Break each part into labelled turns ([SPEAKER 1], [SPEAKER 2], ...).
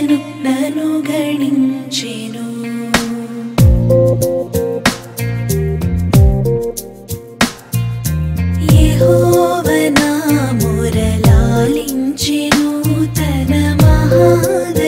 [SPEAKER 1] కృపను నను గణించెను యెహోవా నా తన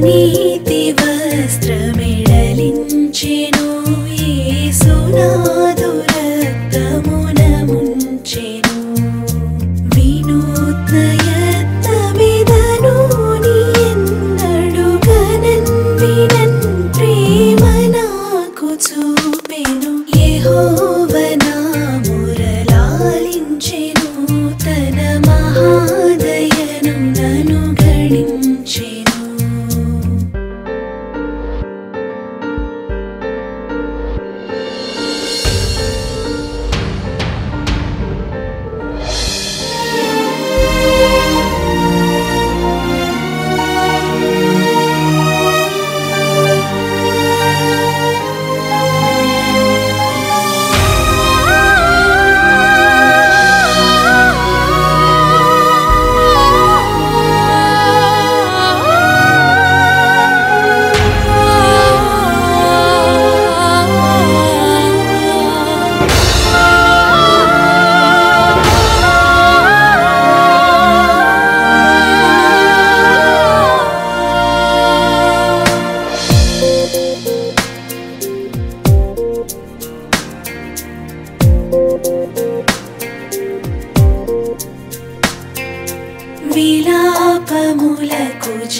[SPEAKER 1] ति वस्त्र ये सुना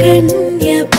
[SPEAKER 1] கண்ய